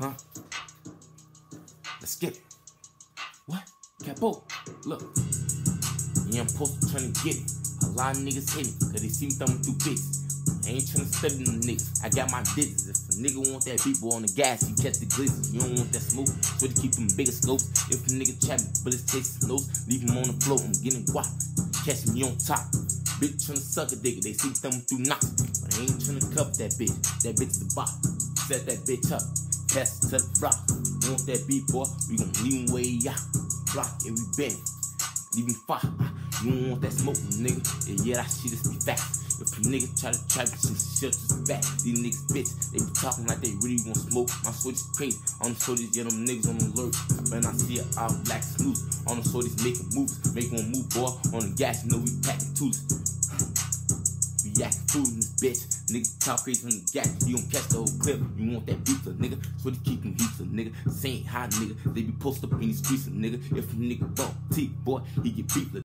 Huh? Let's get it. What? Capo, look. Yeah, I'm supposed to trying to get it. A lot of niggas hate me, cause they see me thumbing through bits. I ain't tryna study them niggas. I got my digits. If a nigga want that boy on the gas, he catch the glizzy. You don't want that smoke, so to keep them bigger scopes. If a nigga chat me, but it's tastes nose, leave him on the floor. I'm getting guap. Catch me on top. Bitch tryna suck a digger, they see thumbing through knocks. But I ain't tryna cuff that bitch. That bitch is the bop. Set that bitch up. It to the rock. Want that beat boy, we gon' him way out. Block every bend. Leave him fire. You don't want that smoke, nigga. Yeah, yeah, that shit is be fast. If a nigga try to try to shit, shut his back. These niggas bitch, they be talking like they really want smoke. My shorty's crazy. On the shorties, yeah, them niggas on alert. When I see it, all black smooth. On the shorties making moves, make one move, boy. On the gas, you know we packing tools. Acting fool in this bitch. Nigga talk crazy on the gas, you gon' catch the whole clip. You want that beef, nigga? So they keep them beef, nigga. Saying hot, nigga. They be posted up in these streets, nigga. If a nigga bump teeth, boy, he get beef.